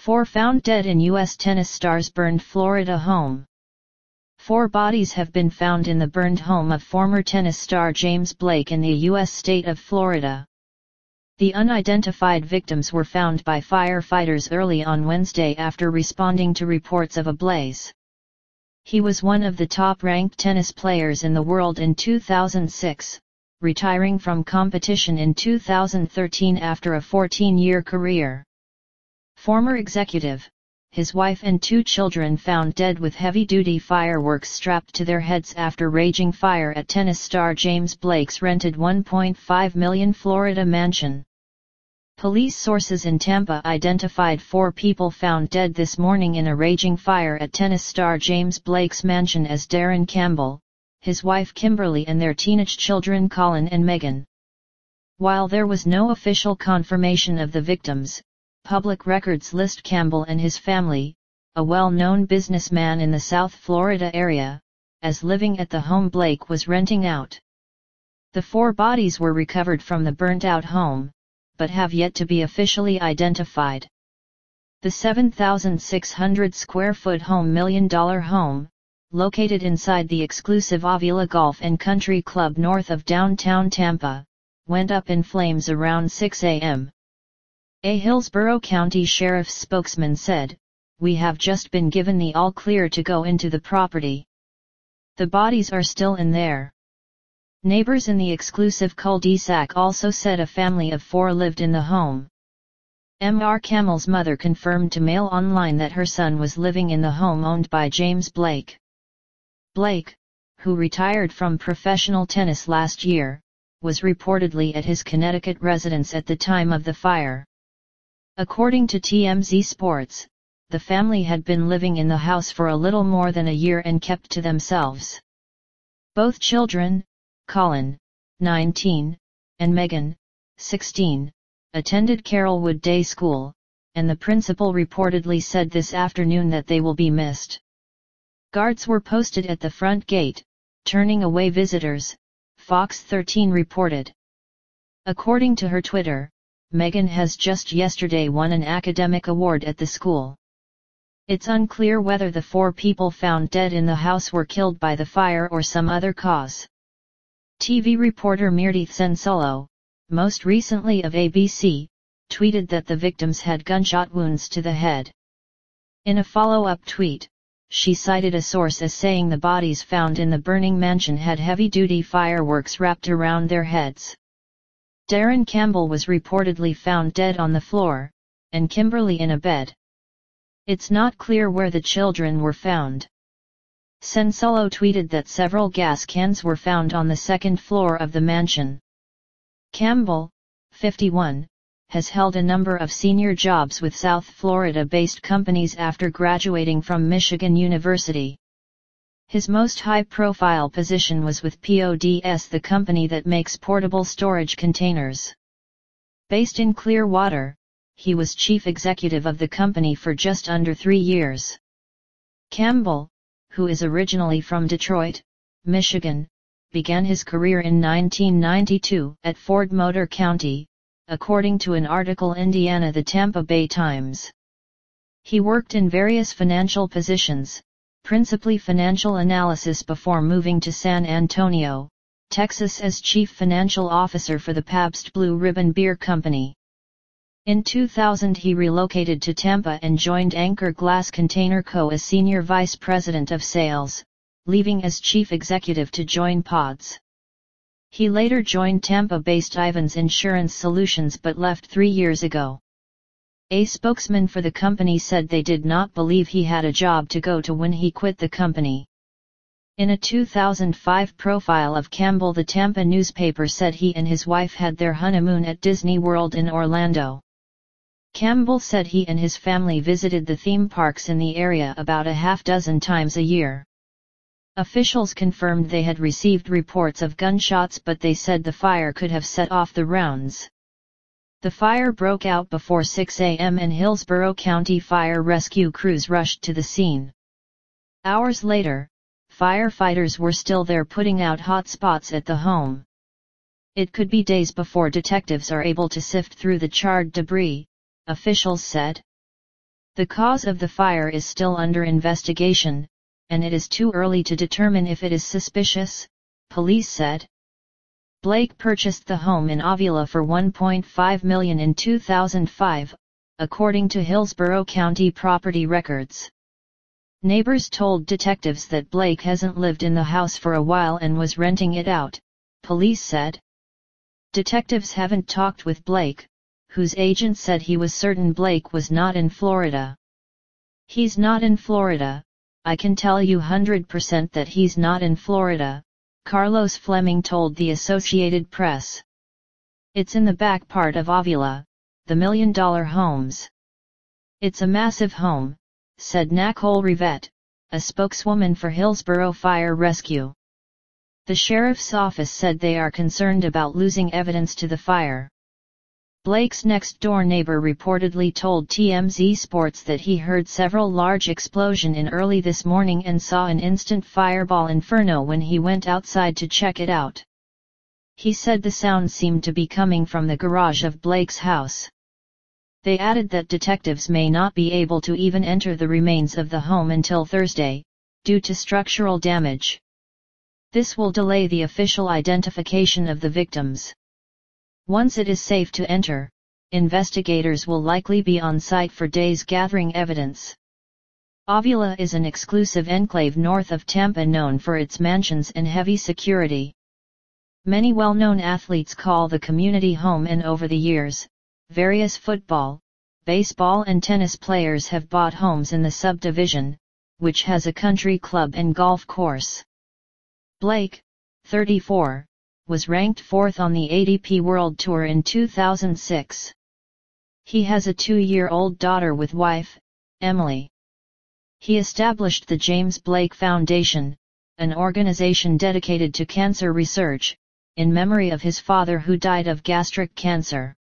Four found dead in U.S. tennis star's burned Florida home. Four bodies have been found in the burned home of former tennis star James Blake in the U.S. state of Florida. The unidentified victims were found by firefighters early on Wednesday after responding to reports of a blaze. He was one of the top-ranked tennis players in the world in 2006, retiring from competition in 2013 after a 14-year career. Former executive, his wife and two children found dead with heavy-duty fireworks strapped to their heads after raging fire at tennis star James Blake's rented 1.5 million Florida mansion. Police sources in Tampa identified four people found dead this morning in a raging fire at tennis star James Blake's mansion as Darren Campbell, his wife Kimberly and their teenage children Colin and Megan. While there was no official confirmation of the victims, public records list Campbell and his family, a well-known businessman in the South Florida area, as living at the home Blake was renting out. The four bodies were recovered from the burnt-out home, but have yet to be officially identified. The 7,600 square foot home Million Dollar Home, located inside the exclusive Avila Golf and Country Club north of downtown Tampa, went up in flames around 6 a.m. A Hillsborough County Sheriff's spokesman said, We have just been given the all clear to go into the property. The bodies are still in there. Neighbors in the exclusive cul-de-sac also said a family of four lived in the home. M.R. Campbell's mother confirmed to Mail Online that her son was living in the home owned by James Blake. Blake, who retired from professional tennis last year, was reportedly at his Connecticut residence at the time of the fire. According to TMZ Sports, the family had been living in the house for a little more than a year and kept to themselves. Both children, Colin, 19, and Megan, 16, attended Carrollwood Day School, and the principal reportedly said this afternoon that they will be missed. Guards were posted at the front gate, turning away visitors, Fox 13 reported. According to her Twitter, Megan has just yesterday won an academic award at the school. It's unclear whether the four people found dead in the house were killed by the fire or some other cause. TV reporter Meredith Sensolo, most recently of ABC, tweeted that the victims had gunshot wounds to the head. In a follow-up tweet, she cited a source as saying the bodies found in the burning mansion had heavy-duty fireworks wrapped around their heads. Darren Campbell was reportedly found dead on the floor, and Kimberly in a bed. It's not clear where the children were found. Sensolo tweeted that several gas cans were found on the second floor of the mansion. Campbell, 51, has held a number of senior jobs with South Florida-based companies after graduating from Michigan University. His most high-profile position was with PODS the company that makes portable storage containers. Based in Clearwater, he was chief executive of the company for just under three years. Campbell, who is originally from Detroit, Michigan, began his career in 1992 at Ford Motor County, according to an article Indiana The Tampa Bay Times. He worked in various financial positions, principally financial analysis before moving to San Antonio, Texas as Chief Financial Officer for the Pabst Blue Ribbon Beer Company. In 2000 he relocated to Tampa and joined Anchor Glass Container Co. as Senior Vice President of Sales, leaving as Chief Executive to join PODS. He later joined Tampa-based Ivans Insurance Solutions but left three years ago. A spokesman for the company said they did not believe he had a job to go to when he quit the company. In a 2005 profile of Campbell the Tampa newspaper said he and his wife had their honeymoon at Disney World in Orlando. Campbell said he and his family visited the theme parks in the area about a half dozen times a year. Officials confirmed they had received reports of gunshots but they said the fire could have set off the rounds. The fire broke out before 6 a.m. and Hillsborough County fire rescue crews rushed to the scene. Hours later, firefighters were still there putting out hot spots at the home. It could be days before detectives are able to sift through the charred debris, officials said. The cause of the fire is still under investigation, and it is too early to determine if it is suspicious, police said. Blake purchased the home in Avila for 1.5 million in 2005, according to Hillsborough County property records. Neighbors told detectives that Blake hasn't lived in the house for a while and was renting it out, police said. Detectives haven't talked with Blake, whose agent said he was certain Blake was not in Florida. He's not in Florida, I can tell you 100% that he's not in Florida, Carlos Fleming told the Associated Press. It's in the back part of Avila, the Million Dollar Homes. It's a massive home, said Nicole Rivette, a spokeswoman for Hillsborough Fire Rescue. The sheriff's office said they are concerned about losing evidence to the fire. Blake's next-door neighbor reportedly told TMZ Sports that he heard several large explosion in early this morning and saw an instant fireball inferno when he went outside to check it out. He said the sound seemed to be coming from the garage of Blake's house. They added that detectives may not be able to even enter the remains of the home until Thursday, due to structural damage. This will delay the official identification of the victims. Once it is safe to enter, investigators will likely be on site for days gathering evidence. Avila is an exclusive enclave north of Tampa known for its mansions and heavy security. Many well-known athletes call the community home and over the years, various football, baseball and tennis players have bought homes in the subdivision, which has a country club and golf course. Blake, 34, was ranked fourth on the ATP World Tour in 2006. He has a two-year-old daughter with wife, Emily. He established the James Blake Foundation, an organization dedicated to cancer research, in memory of his father who died of gastric cancer.